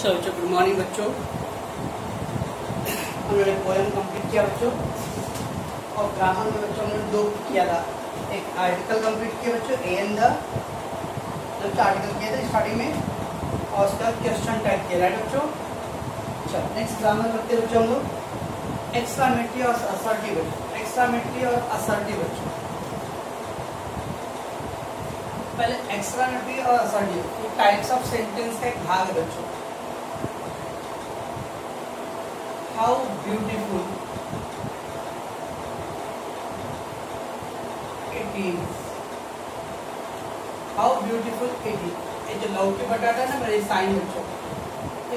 चलो बच्चों good morning बच्चों। हमने पोएम कंप्लीट किया बच्चों। और ग्रामर में बच्चों हमने दो किया था। एक आर्टिकल कंप्लीट किया बच्चों ए एन द आर्टिकल किया था स्टार्टिंग में, और उसका क्वेश्चन टाइप किया राइट बच्चों? चलो नेक्स्ट ग्रामर करते हैं बच्चों हम लोग। एक्स्ट्रामेट्री और असर्टिव बच्चों। एक्स्ट्रामेट्री और असर्टिव बच्चों। पहले एक्स्ट्रामेट्री और असर्टिव टाइप्स ऑफ़ सेंटेंस का एक भाग है बच्चों। How beautiful it is. How beautiful it is. ये जो लौकी बटाटा ना, मेरे साइन बच्चों,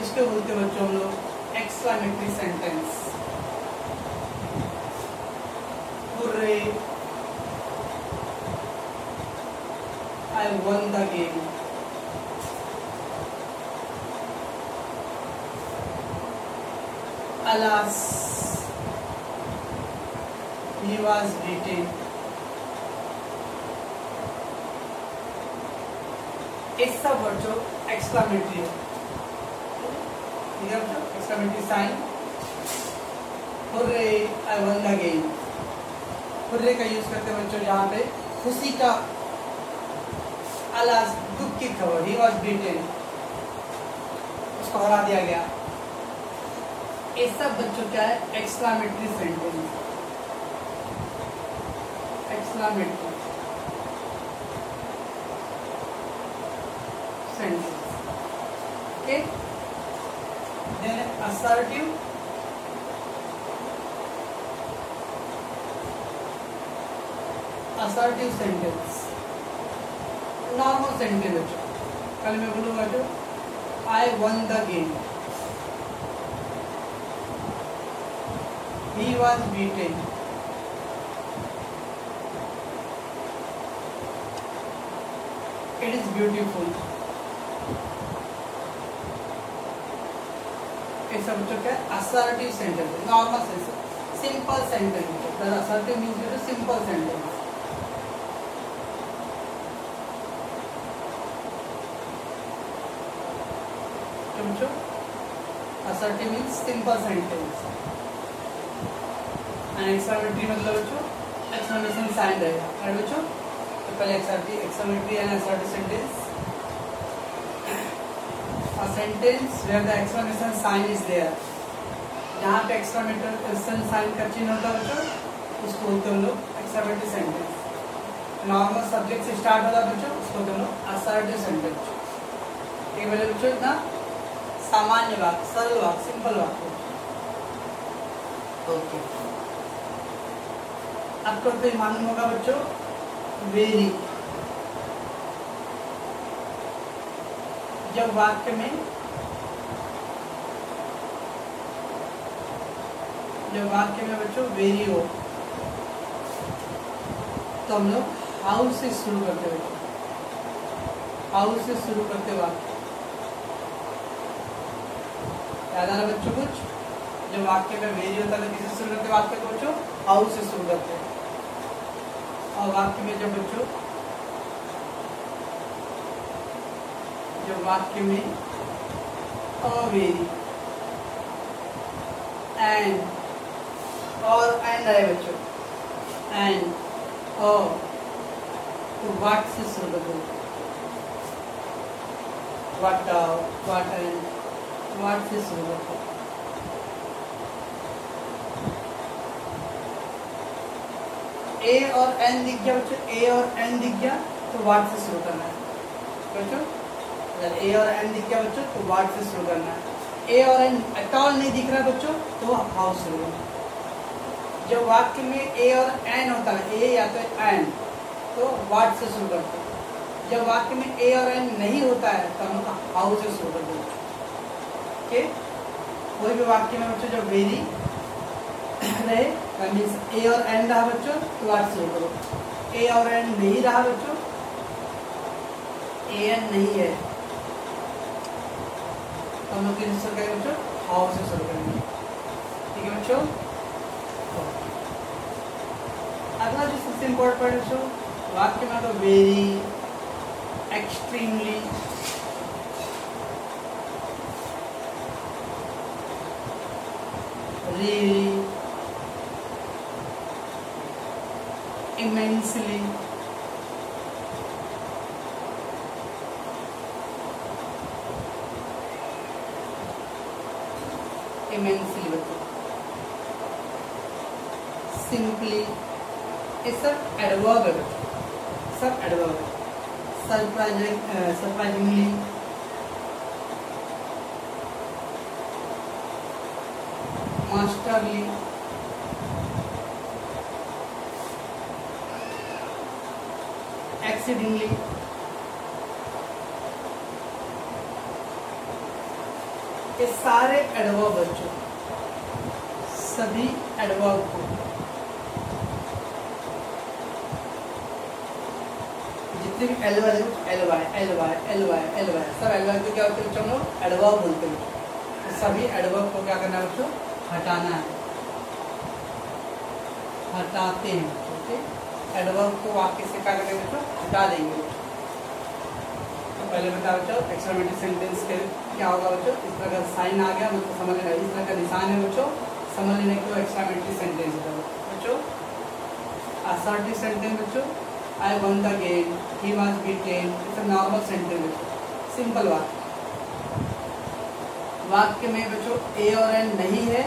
इसके बोलते बच्चों हम लोग exclamatory sentence I won the game. Alas, he was beaten. इस सब बच्चों एक्सक्लामेटरी है। ठीक है बच्चों exclamatory sign hurray I won the game hurray का यूज़ करते हैं बच्चों यहाँ पे खुशी का अलास दुख की खबर ही वॉज़ बीटेन उसको हरा दिया गया। ये सब बच्चों क्या है? Exclamatory sentence exclamatory sentence okay assertive assertive sentence normal sentence कल मैं बोलूँगा जो I won the game he was beaten. It is beautiful. ये सब जो क्या assertive sentence normal sentence simple sentence assertive means जो सिंपल सेंटेंस समझो assertive means simple sentence and exclamatory मतलब बच्चों एक्सक्लेमेशन साइन रहेगा राइट बच्चों तो पहले एक्सआरटी exclamatory and एक्सआरटी sentence a sentence where the exclamation sign is there जहाँ पे exclamation sign का चिन्ह होता है बच्चों, उसको बोलते हैं लोग exclamatory sentence नॉर्मल सब्जेक्ट से स्टार्ट होता है बच्चों, उसको बोलते हैं लोग assertive sentence ये बोले बच्चों इतना सामान्य वाक्य, सरल वाक्य सिंपल वाक्य। ओके आपको तो मालूम होगा बच्चों, वेरी। जब वाक्य में, जब वाक्य में बच्चों, वेरी हो तो हम लोग हाउस से शुरू करते बच्चों। हाउस से शुरू करते वाक्य। याद आ रहा बच्चों कुछ? जब वाक्य में वेरी होता है तो किसे शुरू करते वाक्य को बच्चों? हाउस से शुरू करते हैं। और वाक्य में जब बच्चों, जब वाक्य में अवेरी एंड और एंड आए बच्चों एंड और तो वाट से शुरू कर वाट वाट एंड वाट से शुरू करते ए और एन दिख गया बच्चों ए और एन दिख गया तो वाट से शुरू करना है। बच्चों, अगर ए और एन दिख गया बच्चों तो वाट से शुरू करना है। ए और एन एटॉल नहीं दिख रहा बच्चों तो हाउ शुरू करना जब वाक्य में ए और एन होता है ए या तो एन तो वाट से शुरू करते हैं। जब वाक्य में ए और एन नहीं होता है तो हम हाउ से शुरू करते हैं। ओके कोई भी वाक्य में बच्चों, जब वेरी रहे मीन्स ए और एन रहा बच्चों तो आप सो करो। ए और एन नहीं रहा बच्चों ए एन नहीं है। तो हम लोग किस सर करेंगे बच्चों? हाउ से सर करेंगे। ठीक है बच्चों? अगला जो सबसे इम्पोर्टेंट पॉइंट बच्चों, वाक्य में तो very extremely really immensely, simply सब एडवर्ब है सब एडवर्ब सरप्राइजिंग सरप्राइजिंगली exceedingly. ये सारे एडवर्ब बच्चों, सभी एडवर्ब को जितने भी L Y L Y L Y L Y L Y सब एल वाई को क्या होते हैं लोग? एडवर्ब बोलते हैं। तो सभी एडवर्ब को क्या करना है बच्चों? हटाना है। हटाते हैं एडवर्ब को वाक्य से क्या करेंगे बच्चों हटा देंगे। तो पहले बता बच्चों एक्सपेरिमेंटल सेंटेंस के क्या होगा बच्चों? इस तरह का साइन आ गया मतलब समझ लेना इस तरह का निशान है बच्चों, समझ लेने को एक्सपेरिमेंटल सेंटेंस है। बच्चों असर्टिव सेंटेंस बच्चों I won the game he was beaten it's a normal sentence बच्चों सिंपल वाक्य वाक्य में बच्चों ए और एन नहीं है।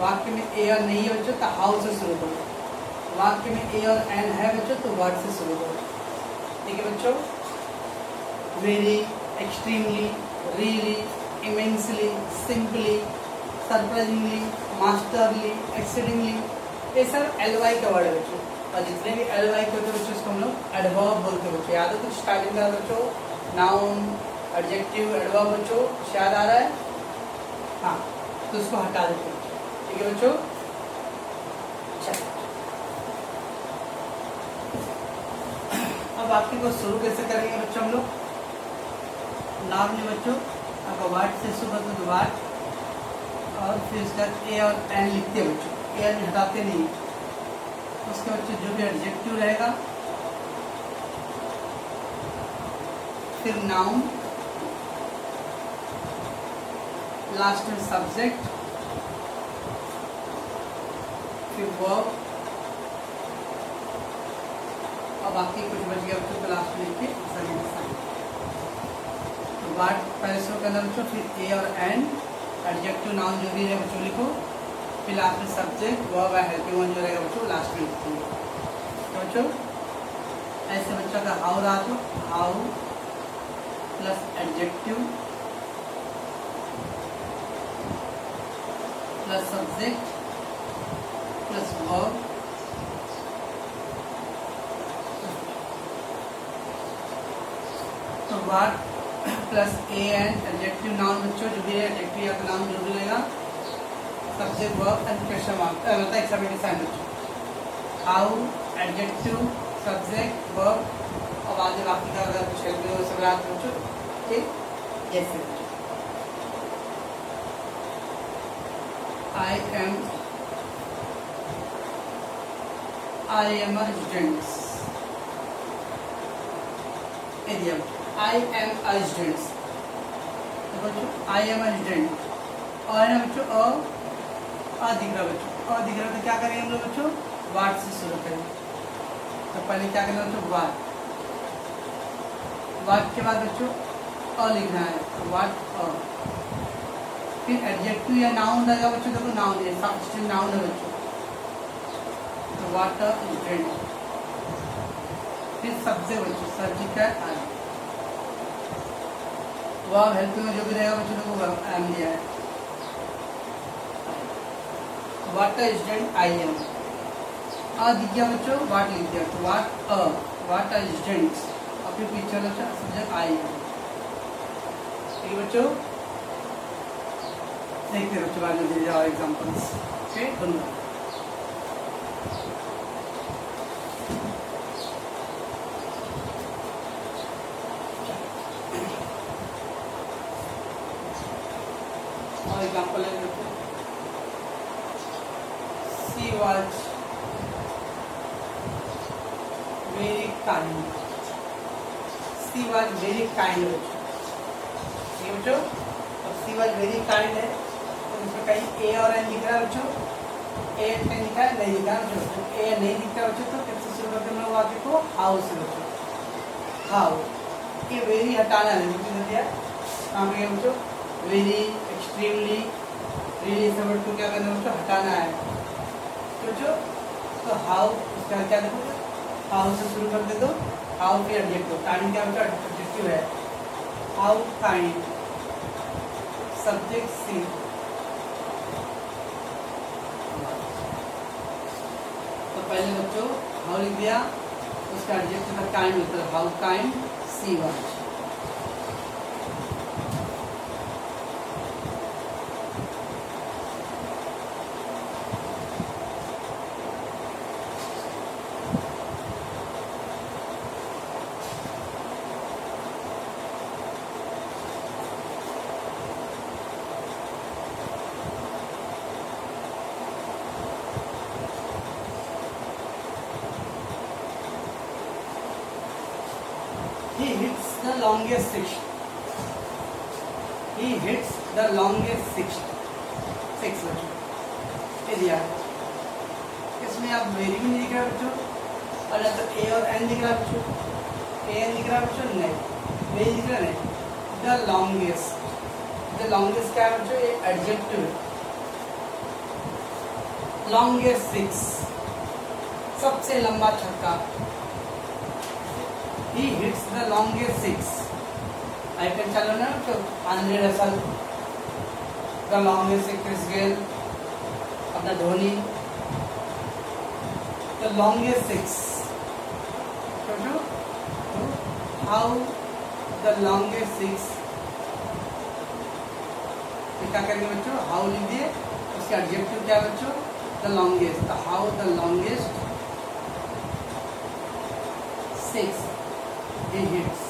वाक्य में ए और नहीं है बच्चों तो हाउ से शुरू करो। वाक्य में ए और एन है बच्चों तो वर्ड से शुरू करो। ठीक है बच्चों? Very extremely really immensely simply surprisingly masterly exceedingly ये सब एल वाई का वर्ड है बच्चों। और जितने भी एल वाई के होते हैं बच्चों हम लोग एडवर्ब बोलते हैं बच्चों। याद है कुछ स्टार्टिंग का बच्चों नाउन एडजेक्टिव एडवर्ब बच्चों, याद आ रहा है? हाँ तो उसको हटा देते हैं। ठीक है बच्चों? आपके को शुरू कैसे करेंगे बच्चों हम लोग? नॉर्मली बच्चों, आपका वार्ड से करते तो वार्ड और फिर उसका ए और एन लिखते हैं बच्चों। ए एन हटाते नहीं। उसके बच्चों जो भी एडजेक्टिव रहेगा, फिर नाउन लास्ट में सब्जेक्ट फिर वर्ब और बाकी कुछ बच गया बच्चों को लास्ट में के सभी तो वर्ड पहले शुरू करना बच्चों, फिर ए और एन एडजेक्टिव नाउन जो भी है, बच्चों लिखो। फिर लास्ट में सब्जेक्ट वर्ब है हेल्पिंग वन जो रहेगा बच्चों लास्ट में लिखते हैं तो बच्चों, ऐसे बच्चों का हाउ रहा तो how plus adjective plus subject plus verb word plus a and adjective noun बच्चों, जो भी एडजेक्टिव या नाउन जो भी रहेगा subject verb and question mark मतलब बच्चों। हाउ एडजेक्टिव सब्जेक्ट वर्ब और आगे बाकी का अगर कुछ हेल्प हो, सब याद बच्चों ठीक? Yes I am I am a student. Idiom. I am a student. तो बच्चों I am a student. और है बच्चों अ अ दिख रहा बच्चों। अ दिख रहा तो क्या करेंगे हम लोग बच्चों? वाट से शुरू करेंगे। तो पहले क्या करना बच्चों? वाट। वाट के बाद बच्चों अ लिखना है। वाट अ। फिर एडजेक्टिव या नाउन रहेगा बच्चों देखो नाउन है सब्स्टिट्यूट नाउन है बच्चों। तो वाटर स्टूडेंट फिर सबसे बच्चों सब्जेक्ट है आई वह हेल्प में जो भी रहेगा, बच्चों देखो एम दिया है। What a student, I am. आ दिख गया बच्चों, वाट लिख दिया तो वाट अ वाटर स्टूडेंट। और फिर पीछे बच्चों सब्जेक्ट आई एम ठीक है बच्चों? देखते बच्चों, बाद में दे जाओ एग्जाम्पल्स ओके धन्यवाद और एग्ज़ाम्पल ले लेते हैं she was very kind she was very kind बच्चों ठीक है बच्चों अब सी वाज वेरी काइंड है तो इसमें कहीं ए और एन दिख रहा है बच्चों ए एन दिखा है नहीं दिखा है बच्चों ए नहीं दिखता बच्चों तो किससे शुरू करते हैं वाक्य को हाउ से बच्चों हाउ ये वेरी हटाना है मुझे दिया कहाँ पे वेरी एक्सट्रीमली रियली सबको क्या करना है बच्चों हटाना है। तो बच्चों तो हाउ उसका क्या देखो हाउ से शुरू कर दे दो। हाउ की एडजेक्टिव काइंड क्या बच्चों एडजेक्टिव है। हाउ काइंड सब्जेक्ट सी तो पहले बच्चों, हाउ लिख दिया। उसका एडजेक्टिव का काइंड मतलब how kind she won he hits the longest six he hits the longest six six बच्चों ये दिया है। इसमें आप वेरी भी नहीं दिख रहा बच्चों और ना तो ए और एन दिख रहा है ए एन दिख रहा है बच्चों नहीं। दिख रहा नहीं। द लॉन्गेस्ट द लॉन्गेस्ट क्या है ये एडजेक्टिव लॉन्गेस्ट सिक्स सबसे लंबा छक्का। He hits the longest six I can चलो ना तो हंड्रेड असल the longest six Chris Gayle अपना Dhoni the longest six how the longest six क्या करेंगे बच्चों हाउ लिखिए उसके एडजेक्टिव क्या बच्चों? The longest the how the longest six digits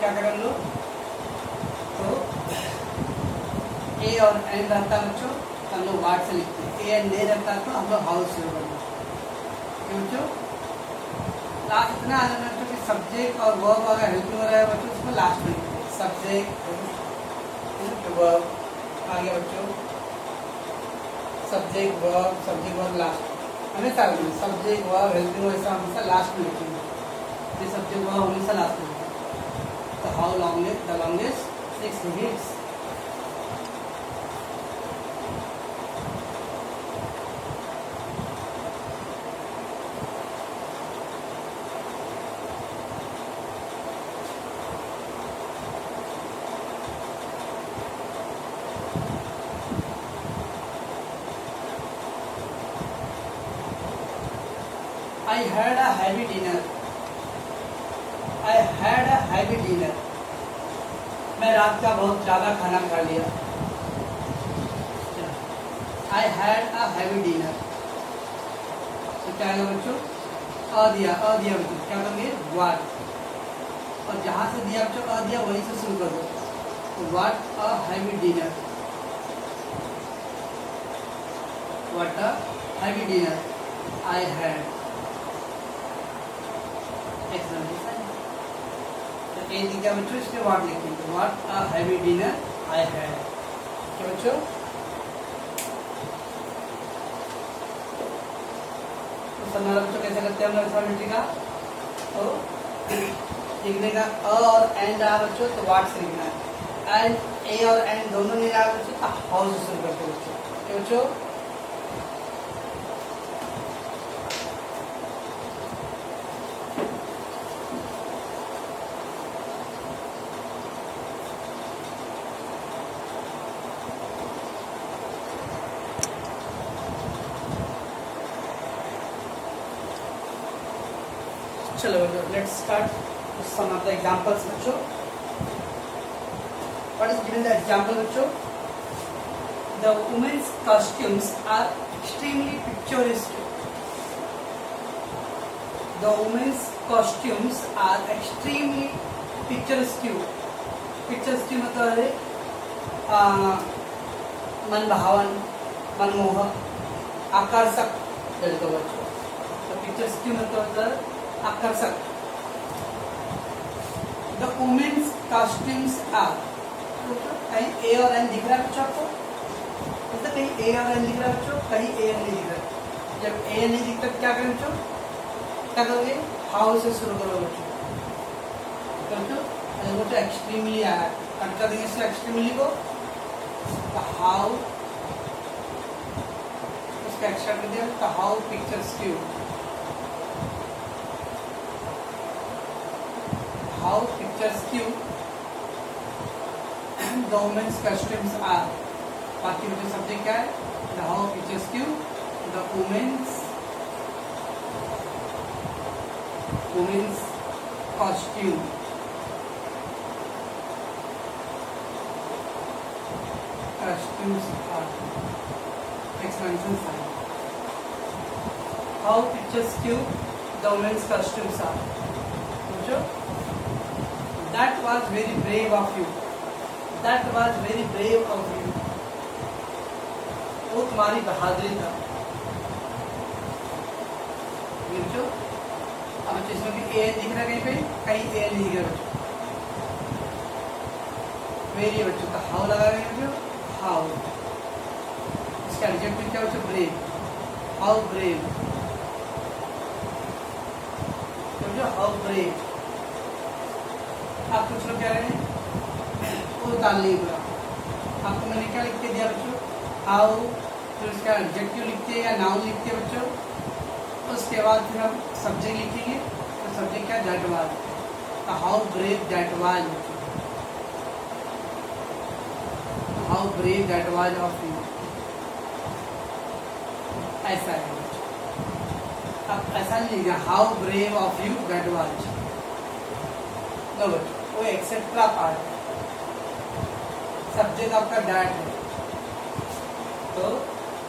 क्या करो तो ए और एन रहता है बच्चों तो हम लोग वार्ड से लिख ए एन नहीं रहता तो हम लोग हाउस से बच्चों लास्ट इतना आ जाना बच्चों कि सब्जेक्ट और वर्ब अगर हेल्पिंग हो रहा है बच्चों उसको लास्ट में सब्जेक्ट वर्ब आ गया बच्चों। Subject verb subject verb last हमेशा सब्जेक्ट वर्ब हेल्पिंग वैसा हमेशा लास्ट में लिखेंगे ये सब्जेक्ट वर्ब हमेशा लास्ट में तो how longest the longest six hits I had a heavy dinner. I had a heavy dinner. मैं रात का बहुत ज़्यादा खाना खा लिया। I had a heavy dinner. तो क्या है बच्चों? अ दिया अ दिया बच्चों, क्या करेंगे? वाट और जहाँ से दिया बच्चों अ दिया वहीं से शुरू कर। दो what a heavy dinner what a heavy dinner I had तो ए दी क्या बच्चों इसके वाट लिखेंगे what a heavy dinner I had क्या बच्चों? तो सन्ना बच्चों कैसे करते हैं हम लोग अल्फाबेटी का? तो लिखने का अ और एन रहा बच्चों तो वाट से लिखना है। एंड ए और एन दोनों नहीं रहा बच्चों तो हाउ से करते बच्चों। बच्चों चलो let's start some of the examples बच्चों what is given the example बच्चों the women's costumes are extremely picturesque the women's costumes are extremely picturesque picturesque मतलब है मनभावन मनमोहक आकर्षक बच्चों तो पिक्चर्स की मतलब आकर्षक द वुमेन्स कॉस्ट्यूम्स आर कहीं ए और एन दिख रहा है बच्चों आपको? मतलब कहीं ए और एन दिख रहा है बच्चों कहीं ए एन नहीं दिख रहा जब ए नहीं दिखता तो क्या करें बच्चों क्या करोगे? हाउ से शुरू करो बच्चों बच्चों बच्चों एक्सट्रीमली आया कट कर देंगे इससे एक्सट्रीमली को। हाउ उसका एक्स्ट्रा कर दिया। तो हाउ पिक्चर्स क्यू क्यू? Few government's customs are, बाकी मुझे सब्जेक्ट क्या है? The how picturesque? The women's women's costume costumes exclamation sign how picturesque? The women's are पूछो that was very brave of you. That was very brave of you. वो तुम्हारी बहादुरी था बच्चों अब बच्चों इसमें भी ए दिख रहा कहीं पे कहीं ए नहीं दिख रहा बच्चों वेरी बच्चों का हाउ लगा रहे हैं बच्चों हाउ इसका एडजेक्टिव क्या बच्चों ब्रेव हाउ ब्रेव समझो हाउ ब्रेव आप कुछ लोग कह रहे हैं? पूरा आपको मैंने क्या लिख के दिया बच्चों? हाउ फिर उसका एडजेक्टिव लिखते हैं या नाउन लिखते हैं बच्चों? उसके बाद फिर हम सब्जेक्ट लिखेंगे। तो सब्जेक्ट क्या? That was how brave that was how brave that was of you ऐसा है अब ऐसा नहीं लिखा how brave of you was no बच्चों। वो एक्सेट्रा पार्ट सब्जेक्ट आपका डैट है। तो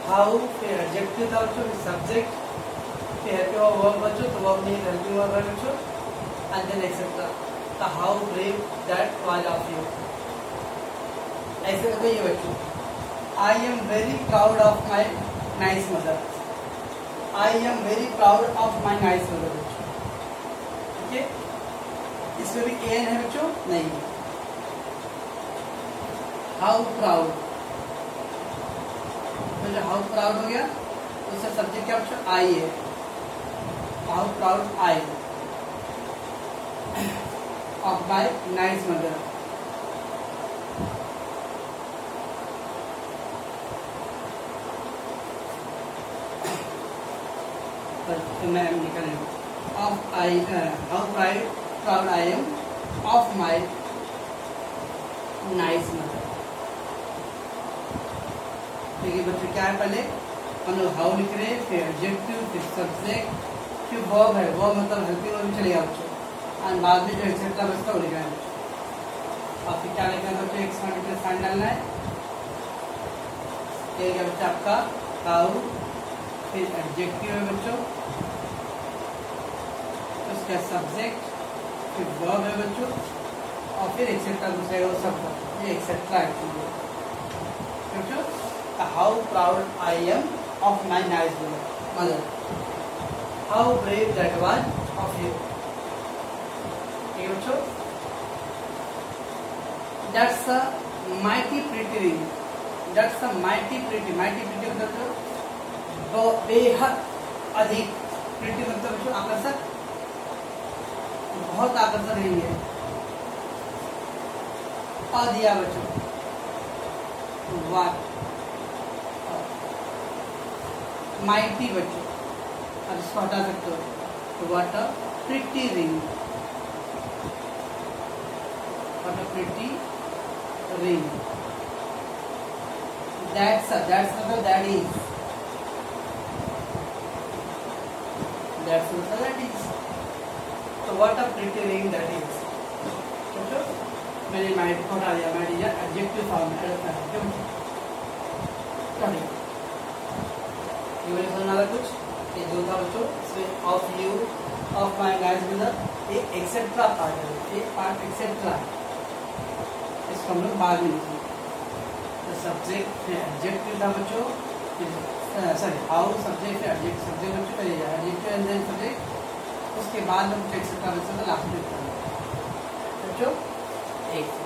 हाउ फिर एडजेक्टिव था बच्चों फिर सब्जेक्ट फिर हैप्पी हुआ वर्ब बच्चों तो वर्ब नहीं हेल्पिंग वर्ब है बच्चों एंड देन एक्सेट्रा तो how brave that was of you ऐसे करके ये बच्चों I am very proud of my nice mother I am very proud of my nice mother बच्चों। ठीक है? इसमें भी एन है बच्चों? नहीं। हाउ प्राउड तो जो हाउ प्राउड हो गया? उसका सब्जेक्ट क्या बच्चों? आई है। How proud I of my nice mother मैं निकल of I how pride am of my nice mother. देखिए बच्चों, क्या है पहले? हम लोग हाउ लिख रहे हैं, फिर एडजेक्टिव फिर सब्जेक्ट फिर वर्ब है। वर्ब मतलब हेल्पिंग वर्ब चलेगा बच्चों। और बाद में जो एक्सेट्रा बचता है, वो लिखना है। बच्चों और फिर क्या लिखना है बच्चों? एक साइन साइन डालना है। ये क्या बच्चा? आपका हाउ फिर एडजेक्टिव है बच्चों। उसका सब्जेक्ट फिर वर्ब है बच्चों, और फिर एक्सेट्रा दूसरा वो सब ये etcetera actually how proud I am of my nice mother how brave that was of you ठीक है बच्चों? That's a mighty ring that's a mighty mighty मतलब बेहद अधिक मतलब आकर्षक बहुत आकर्षण रही है और दिया बच्चों। वाट माइटी बच्चों। अब इसको हटा सकते हो। What a pretty ring what a pretty ring that's that's मतलब दैट इज़ दैट्स मतलब दैट इज़ तो what a pretty ring that is समझो मैंने माइट हटा दिया माइट इज़ एडजेक्टिव फॉर्म में क्यों सॉरी ये समझा था कुछ ये जो था बच्चों इसमें of you of my guys with ये एक्सेट्रा पार्ट है ये पार्ट एक्सेट्रा है इसको हम लोग बाद में तो सब्जेक्ट एडजेक्टिव था बच्चों sorry how subject adject subject बच्चों एडजेक्टिव एंड देन सब्जेक्ट उसके बाद हम चेक सकता है लास्ट में बच्चों एक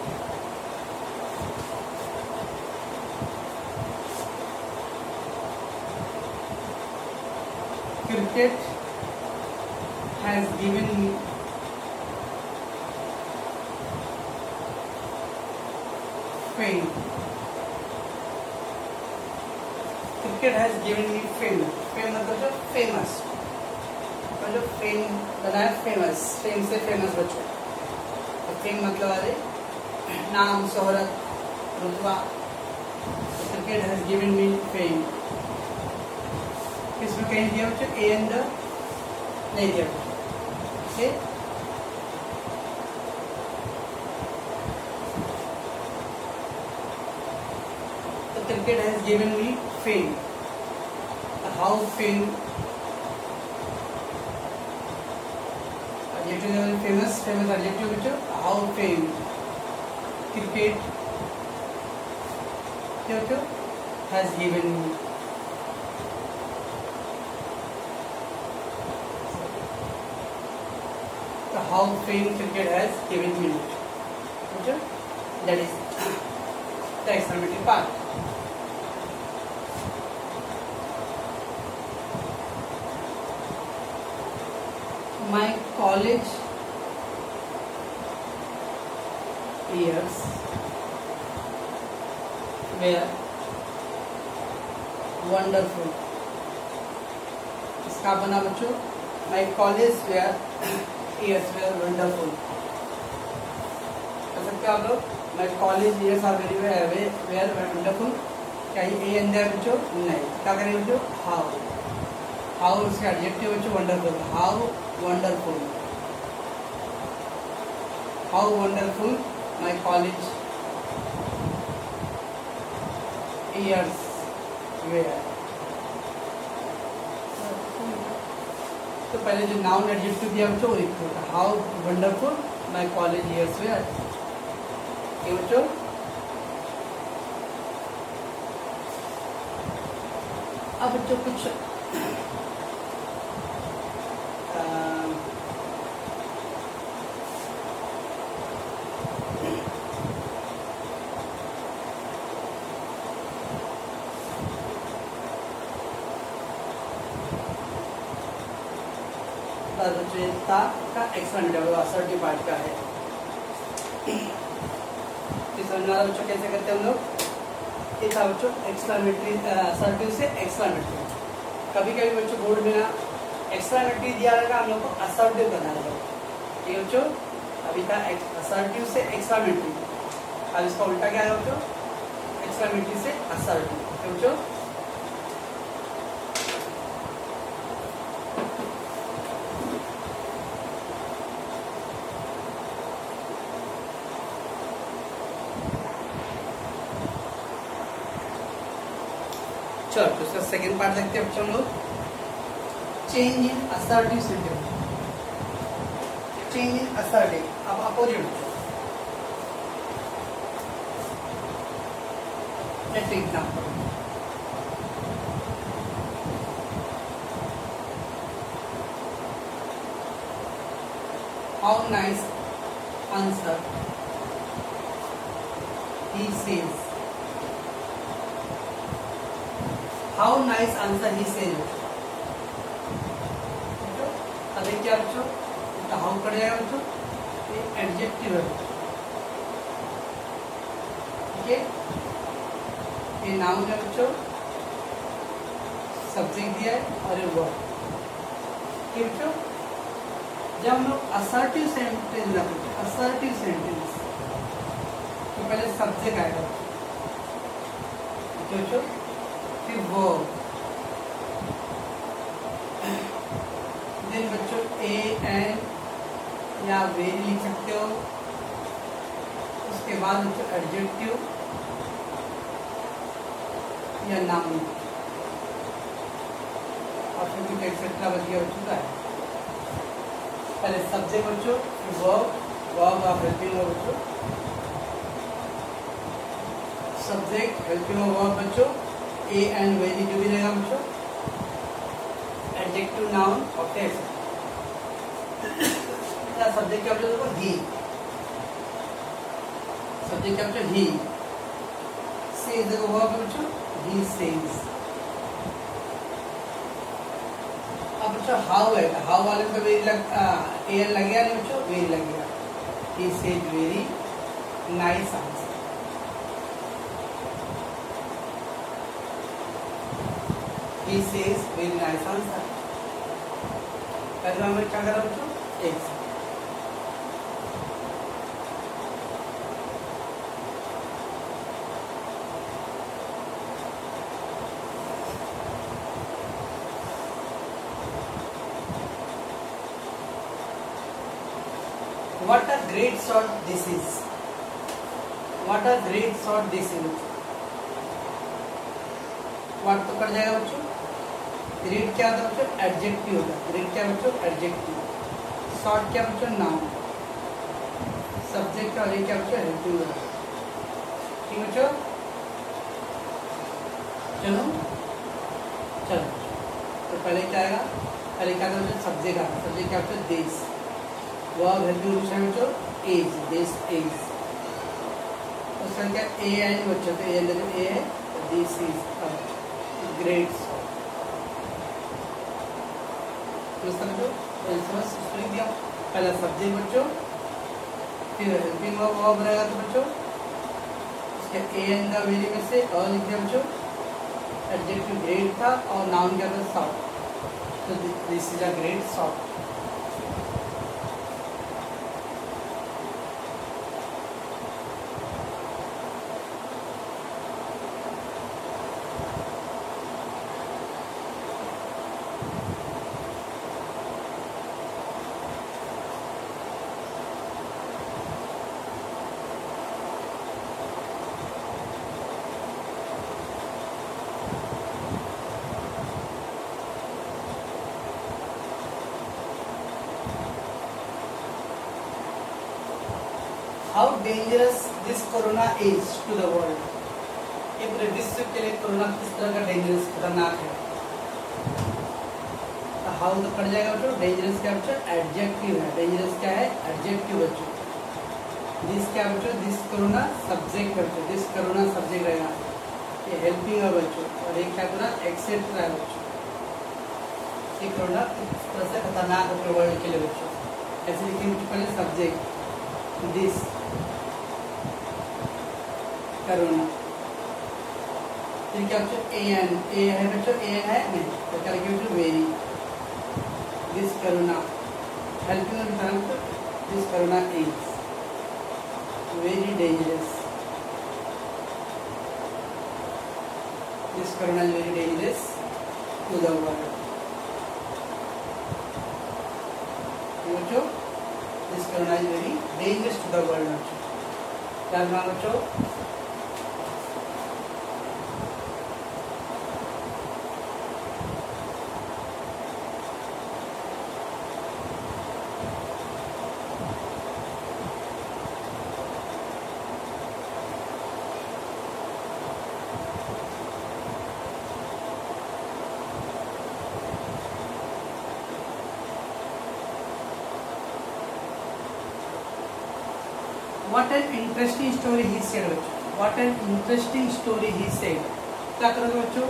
cricket has given me fame. Cricket has given me fame. Fame मतलब जो famous. मतलब fame बनाया famous. फ़ेमस हो चुके फेम मतलब अरे, नाम, शोहरत, रुतबा cricket has given me fame किसमें कहीं दिया ए एन द नहीं दिया ओके तो cricket has given me fame how fame seven subject how to cricket has given me how fame cricket has given me that is the exclamative part my college बना बच्चों my college were years were wonderful. कर सकते हो आप लोग college years are very very were wonderful. क्या ये ए अंदर बच्चों नहीं क्या करेंगे बच्चों how how उसका adjective बच्चों wonderful how wonderful how wonderful my college years were तो पहले जो नाउन एडजेक्टिव दिया बच्चों वो लिखो how wonderful my college years were ये बच्चों अब बच्चों कुछ अ, रचयिता का एक्सपेंड असर्टिव पार्ट का है। इस समझना बच्चों कैसे करते हैं हम लोग? ये था बच्चों एक्सप्लामेटरी असर्टिव से एक्सप्लामेटरी कभी कभी बच्चों बोर्ड में ना एक्सप्लामेटरी दिया रहेगा, हम लोग को असर्टिव करना रहेगा ये बच्चों? अभी था असर्टिव से एक्सप्लामेटरी अब इसका उल्टा क्या है बच्चों? एक्सप्लामेटरी से असर्टिव बच्चों चलो तो सेकंड देखते हैं लोग change in assertive sentence change in assertive अब opposite let example how nice answer he says nice answer he says अरे क्या बच्चों हाउ पड़ जाएगा बच्चों ये एडजेक्टिव है। ठीक है? ये नाउन है बच्चों सब्जेक्ट दिया है। और ये वर्ब ठीक है बच्चों जब हम लोग असर्टिव सेंटेंस रखते असर्टिव सेंटेंस तो पहले सब्जेक्ट आएगा। ठीक है बच्चों फिर वो देन बच्चों ए एन या वेरी लिख सकते हो, उसके बाद बच्चों एडजेक्टिव या नाम और कुछ एक्सेट्रा बच गया बच्चों का है पहले सब्जेक्ट बच्चों वर्ब वर्ब ऑफ़ हेल्पिंग हो बच्चों। सब्जेक्ट हेल्पिंग हो वर्ब बच्चों। ए एंड वेरी जो भी रहेगा बच्चों। एडजेक्टिव नाउन और सब्जेक्ट बच्चों देखो? ही सब्जेक्ट बच्चों ही से देखो वर्ब बच्चों? ही सेज अब बच्चों हाउ है? हाउ वाले में वेरी लग एयर लग गया नहीं बच्चों? वेरी लग गया। He says very nice answer he says very nice answer. पहले हमने क्या करा बच्चों? एक से what this is what a great sort this is what तो कट जाएगा बच्चों। ग्रेड क्या होता है बच्चों? एडजेक्टिव होता है। ग्रेड क्या बच्चों? एडजेक्टिव शॉर्ट क्या बच्चों? नाउन सब्जेक्ट और ये क्या बच्चों? हेल्पिंग होता है। ठीक बच्चों? चलो। चलो। तो पहले क्या आएगा? पहले क्या था बच्चों? सब्जेक्ट आता सब्जेक्ट क्या बच्चों? देश वह रूप है बच्चों एज देश एज उसका क्या ए एन बच्चों तो ए ए है दिस इज़ ग्रेट तो समझो तो दिया। पहला सब्जेक्ट बच्चों, फिर हेल्पिंग वर्ब वर्ब रहेगा तो बच्चों इसके ए एन का वेरी में से और लिख दिया बच्चों। एडजेक्टिव ग्रेट था और नाउन क्या था? सॉफ्ट तो this is a great soft how dangerous this corona is to the world ये पूरे विश्व के लिए कोरोना किस तरह का डेंजरस खतरनाक है? हाउ तो पड़ जाएगा बच्चों डेंजरस क्या बच्चों? एडजेक्टिव है। डेंजरस क्या है? एडजेक्टिव बच्चों। दिस क्या बच्चों? दिस कोरोना सब्जेक्ट बच्चों। दिस कोरोना सब्जेक्ट रहेगा ये हेल्पिंग है बच्चों। और ये क्या पूरा एक्सेट्रा है बच्चों। ये कोरोना इस तरह से खतरनाक है वर्ल्ड के लिए बच्चों? ऐसे लिखेंगे पहले सब्जेक्ट दिस करुणा फिर क्या बच्चों ए एन ए है, बच्चों ए एन है नहीं तो क्या लिखे बच्चों वेरी। दिस करुणा हेल्पिंग तरफ़ this corona is very dangerous this corona is very dangerous to the world बच्चों this corona is very dangerous to the world बच्चों। क्या बच्चों? What an interesting story he said बच्चों what an interesting story he said. क्या करोगे बच्चों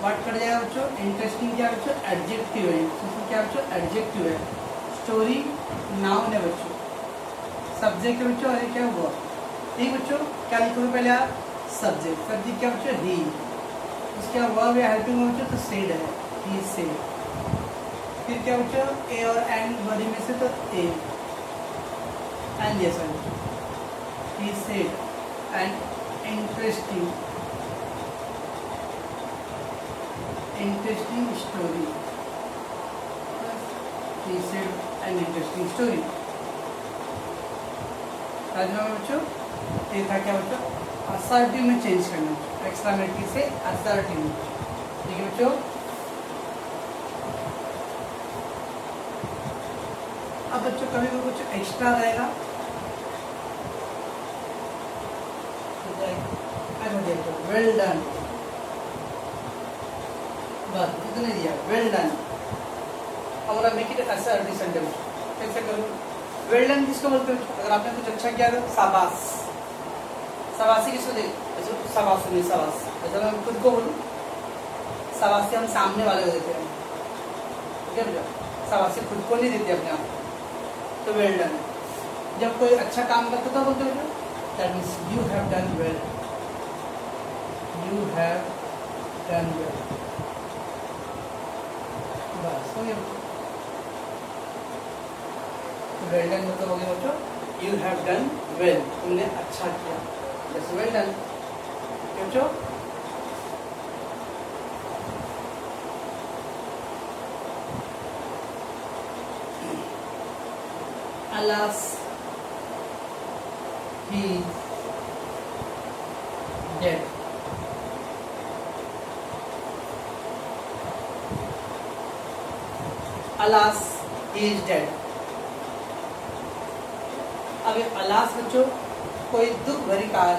what कर जाएगा बच्चों इंटरेस्टिंग क्या बच्चों एडजेक्टिव है इसमें क्या बच्चों एडजेक्टिव है स्टोरी नाउन है बच्चों सब्जेक्ट है बच्चों और क्या हुआ ठीक बच्चों क्या लिखोगे पहले आप सब्जेक्ट सब्जेक्ट क्या बच्चों ही उसके वर्ब या हेल्पिंग बच्चों तो सेड है ही सेड फिर क्या बच्चों ए और एंड बॉडी में से तो ए एंड जैसा बच्चों he said an interesting interesting story he said an interesting story. बच्चों ये था क्या बच्चों असर्टिव में चेंज करना एक्सट्रामेटिव से असर्टिव में ठीक है बच्चों अब बच्चों कभी भी कुछ एक्स्ट्रा रहेगा वेल डन बस इतने दिया? वेल डन अब मेक इट असर्टिव सेंटेंस कैसे करूँ? वेल डन किसको बोलते हैं? अगर आपने कुछ अच्छा किया तो शाबाश। सवासी किसको दे? अच्छा सवासु नहीं सवास अच्छा मैं खुद को बोलूँ? सवासी हम सामने वाले को देते हैं। ठीक है भैया सवासी खुद को नहीं देते अपने आप तो वेल डन जब कोई अच्छा काम करता तो बोलते भैया that means you have done well you have done well बस हो गया वेल डन मतलब हो गया बच्चों? यू हैव डन वेल तुमने अच्छा किया। जैसे वेल डन बच्चों? Alas. He dead. Alas he is dead. अब ये अलास बच्चों, कोई दुख भरी कारण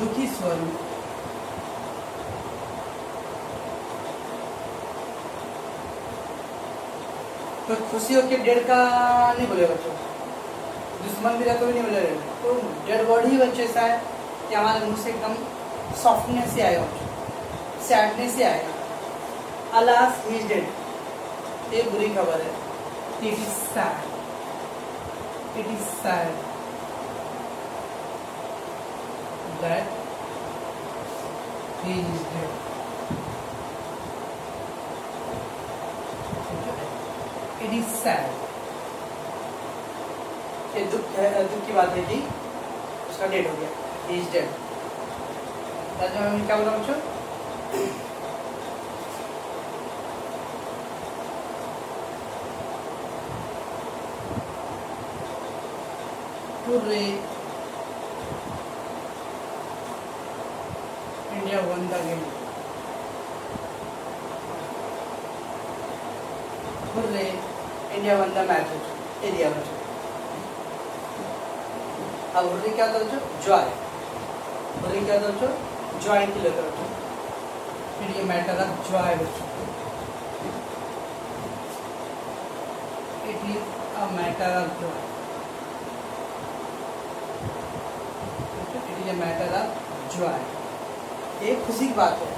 दुखी स्वरूप। तो खुशी होकर डेढ़ का नहीं बोले बच्चों। दुश्मन भी रहते हुए नहीं बोले। तो डेड वर्ड ही बच्चे ऐसा है कि हमारे मुँह से एकदम सॉफ्टनेस से आएगा बच्चों। सैडनेस से आएगा अलास ही इज़ डेड ये बुरी खबर है। It is sad it is sad. That he is dead. It is sad. ये दुख है दुख की बात है कि उसका डेड हो गया। ही इज़ डेड क्या बोला बच्चों? Hooray! India won the game. Hooray! India won the match. ये दिया अब हुर्री क्या होता बच्चों जॉय हुर्री क्या होता बच्चों जॉय के लिए बच्चों फिर ये मैटर ऑफ़ जॉय बच्चों it is a matter joy it is a matter of joy एक खुशी की बात है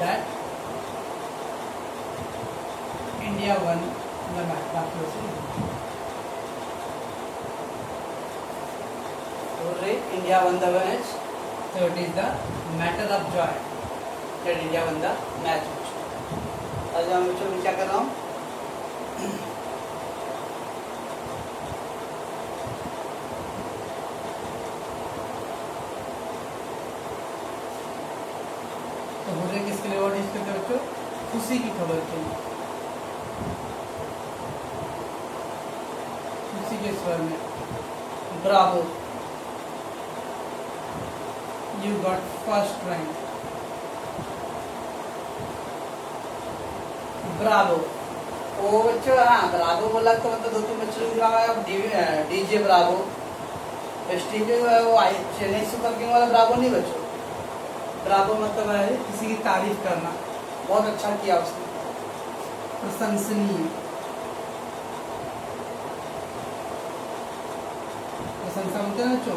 that India won the match बाकी वैसे India won the match so it is the matter of joy that India won the match आज हम बच्चों में क्या कर रहा हूँ? रहे किसके लिए वर्ड यूज़ करते बच्चों खुशी की खबर के लिए खुशी के स्वर में। Bravo you got first rank. Bravo ओ बच्चों हाँ ब्रावो बोला तो मतलब दो तीन बच्चों दिमाग आया डीजे ब्रावो स्टीजे वो आई, चेन्नई सुपर किंग वाला ब्रावो नहीं बच्चों। ब्रावो मतलब है किसी की तारीफ़ करना। बहुत अच्छा किया उसने। प्रशंसनीय। प्रशंसा बोलते हैं चो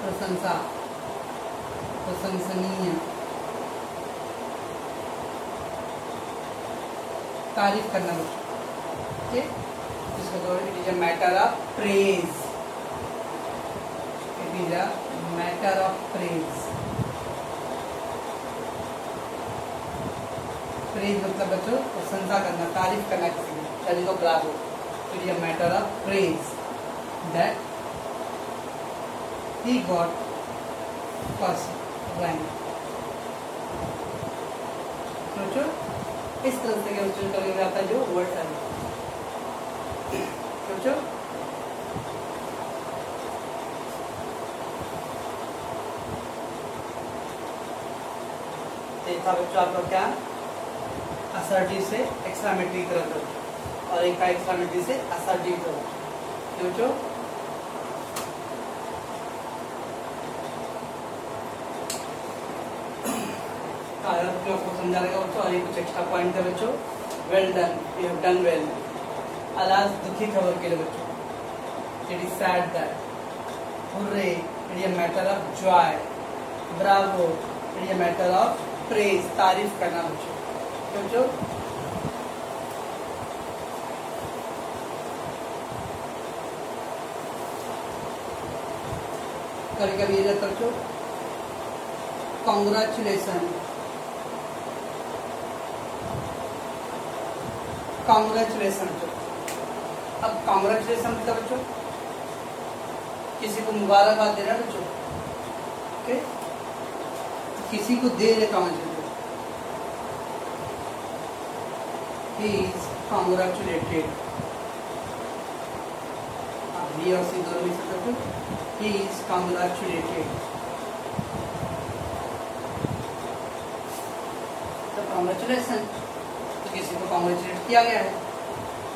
प्रशंसा। प्रशंसनीय। तारीफ़ करना बच्चों। ठीक? इसको matter of praise. It is a matter of praise praise मतलब बच्चों, प्रशंसा करना, तारीफ़ करना किसी की। शरीर को bravo is a matter of praise that he got first rank. इस तरह से बच्चों करेंगे आता है जो वर्ड है? सोचो देखा बच्चों आपका क्या असर्टिव से एक्सट्रामेट्री करो। और एक का एक्सट्रामेट्री से असर्टिव करो। सोचो आपको समझा देगा बच्चों और ये कुछ एक्स्ट्रा पॉइंट है बच्चों well done you have done well अलाज दुखी खबर के लिए बच्चों, it is sad that hooray it is a matter of joy. Bravo it is a matter of praise तारीफ़ करना बच्चों बच्चों कभी कभी ये रहता बच्चों कॉन्ग्रेचुलेसन कॉन्ग्रेचुलेसन बच्चों अब कॉन्ग्रेचुलेसन मतलब बच्चों किसी को मुबारकबाद देना ओके किसी को दे कॉन्ग्रेचुलेट ही कॉन्ग्रेचुलेटेड is congratulated. तो तो किसी को कॉन्ग्रेचुलेट किया गया है।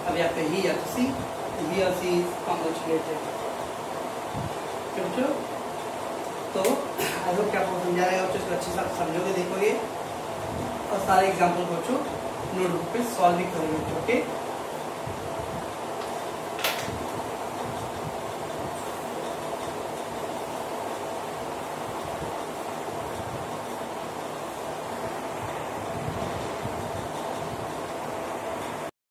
अब या ही कॉन्ग्रेचुलेटेड तो आई होप कि आपको समझा रहेगा बच्चों अच्छे से समझोगे देखोगे और सारे एग्ज़ाम्पल को बच्चों नोटबुक पे सॉल्व भी करोगे ओके